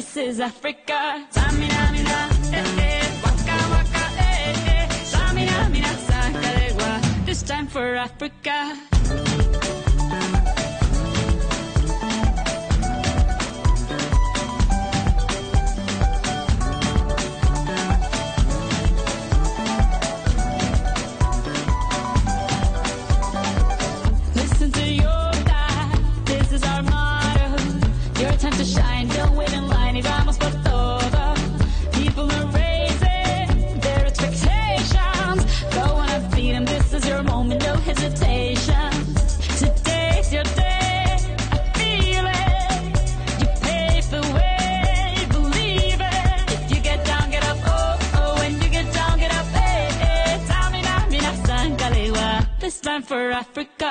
this is Africa. Eh eh, eh this time for Africa. For it, believe it. If you get down, get up. Oh, oh, when you get down, get up. Hey, hey, hey. Tell me, I'm in a sun, Galiwa. This time for Africa.